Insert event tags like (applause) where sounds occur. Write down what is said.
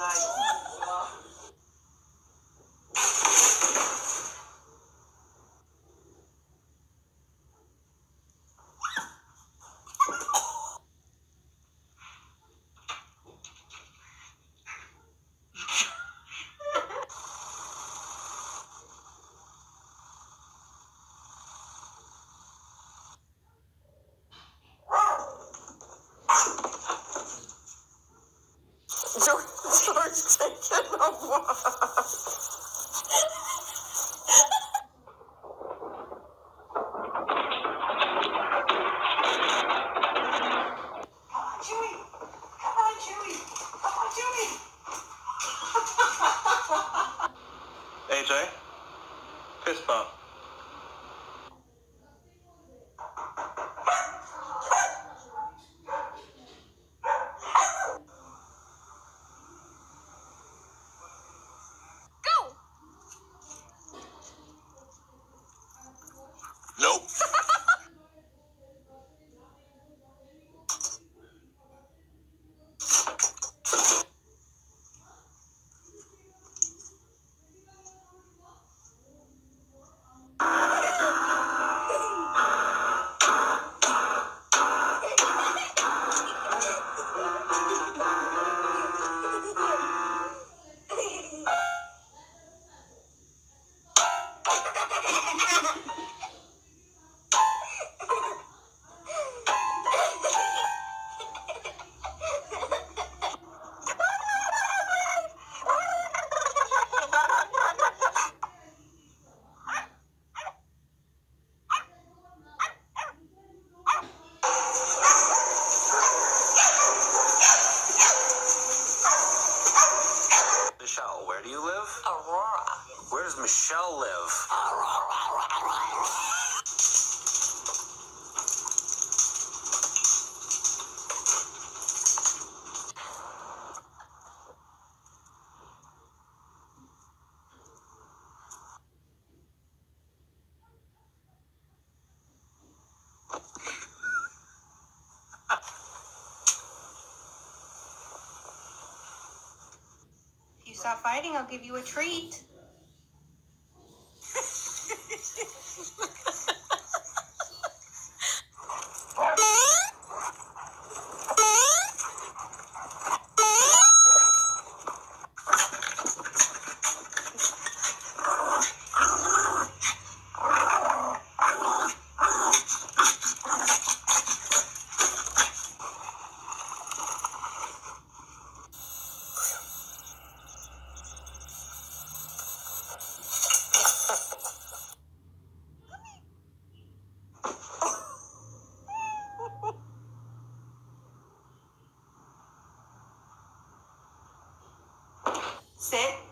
jumping AJ, fist bump. Nope. Michelle, where do you live? Aurora. Where does Michelle live? If stop fighting, I'll give you a treat. (laughs) ser